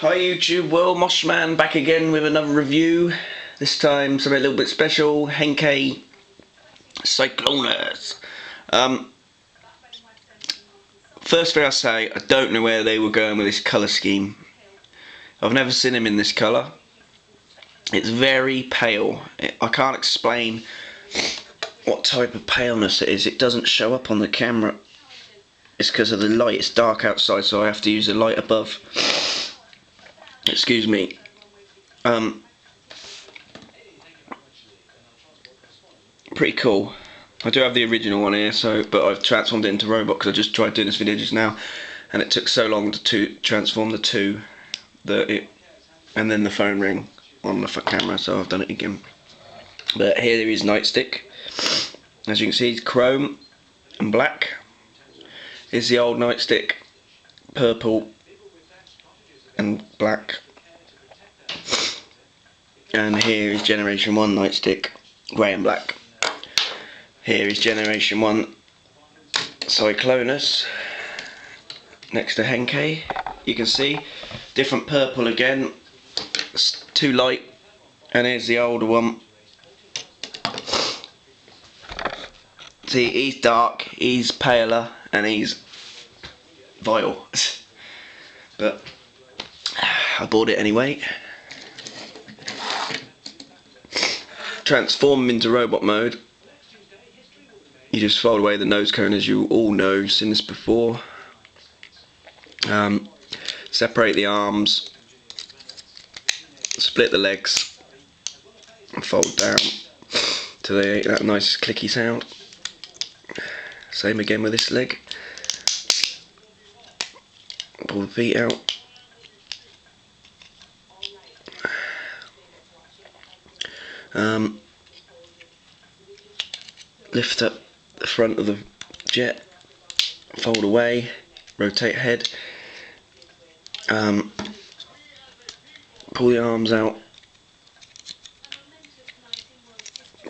Hi YouTube world, Moshman back again with another review. This time something a little bit special, Henkei Cyclonus. Um, first thing I say, I don't know where they were going with this colour scheme. I've never seen him in this colour. It's very pale. I can't explain what type of paleness it is. It doesn't show up on the camera. It's because of the light. It's dark outside, so I have to use the light above. Excuse me. Um, pretty cool. I do have the original one here, so but I've transformed it into robot because I just tried doing this video just now, and it took so long to, to transform the two that it, and then the phone ring on the camera, so I've done it again. But here is Nightstick. As you can see, it's chrome and black. Is the old Nightstick, purple and black. And here is Generation 1 Nightstick, grey and black. Here is Generation 1 Cyclonus, next to Henkei. You can see, different purple again, it's too light. And here's the older one. See, he's dark, he's paler, and he's vile. but I bought it anyway. Transform into robot mode. You just fold away the nose cone as you all know, seen this before. Um, separate the arms, split the legs, fold down to the, that nice clicky sound. Same again with this leg. Pull the feet out. Um, lift up the front of the jet, fold away, rotate head, um, pull the arms out,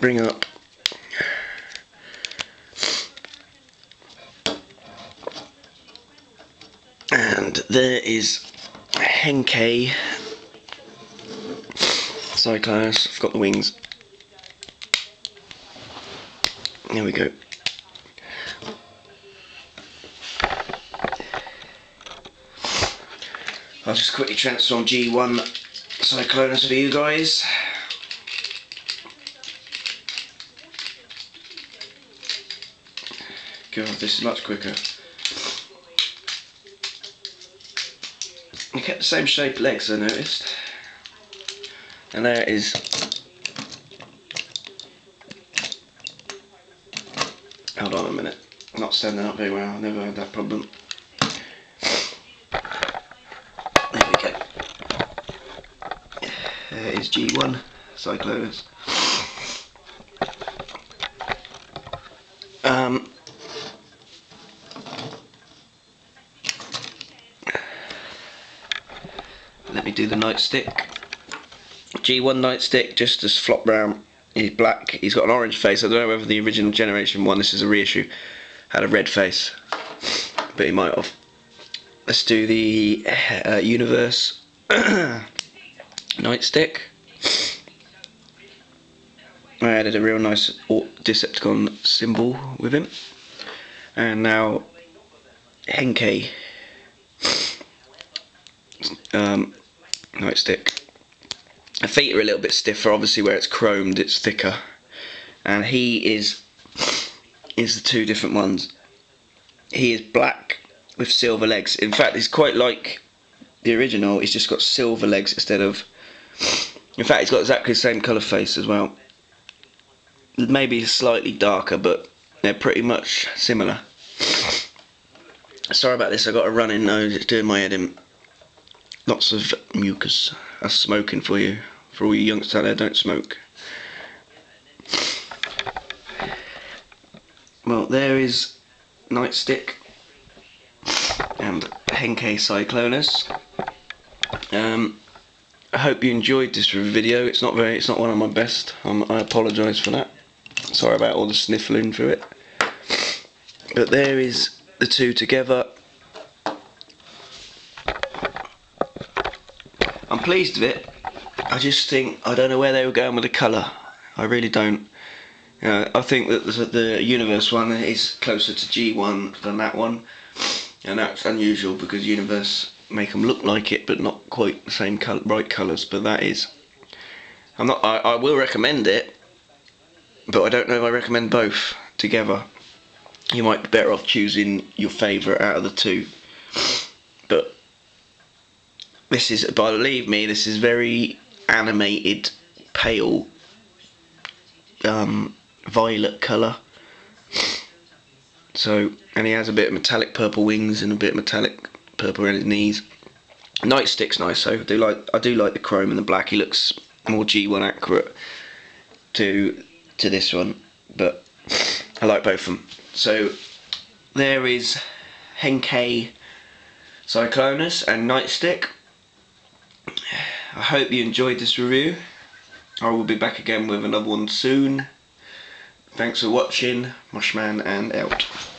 bring up, and there is Henkei Cyclonus. I've got the wings. There we go. I'll just quickly transform G1 Cyclonus for you guys. God, this is much quicker. I kept the same shape legs I noticed. And there is Hold on a minute. I'm not standing up very well, I've never had that problem. There we go. There is G1 Cyclonus. Um, let me do the nightstick. G1 nightstick, just as flop brown. He's black. He's got an orange face. I don't know whether the original generation one, this is a reissue, had a red face, but he might have. Let's do the uh, universe nightstick. I added a real nice Decepticon symbol with him, and now Henkei um, nightstick. The feet are a little bit stiffer, obviously where it's chromed it's thicker. And he is is the two different ones. He is black with silver legs. In fact, he's quite like the original. He's just got silver legs instead of. In fact, he's got exactly the same colour face as well. Maybe slightly darker, but they're pretty much similar. Sorry about this. I got a running nose. It's doing my head in. Lots of mucus. That's smoking for you. For all you youngsters out there, don't smoke. Well, there is Nightstick and Henkei Cyclonus. Um, I hope you enjoyed this video. It's not very, it's not one of my best. Um, I apologise for that. Sorry about all the sniffling through it. But there is the two together I'm pleased with it. I just think I don't know where they were going with the colour. I really don't. I think that the, the Universe one is closer to G1 than that one, and that's unusual because Universe make them look like it, but not quite the same bright colours. But that is. I'm not. I, I will recommend it, but I don't know if I recommend both together. You might be better off choosing your favourite out of the two. But this is, believe me, this is very animated, pale, um, violet colour. So, and he has a bit of metallic purple wings and a bit of metallic purple around his knees. Nightstick's nice, so I do like I do like the chrome and the black. He looks more G1 accurate to to this one, but I like both of them. So there is Henkei Cyclonus and Nightstick. I hope you enjoyed this review. I will be back again with another one soon. Thanks for watching, Moshman and out.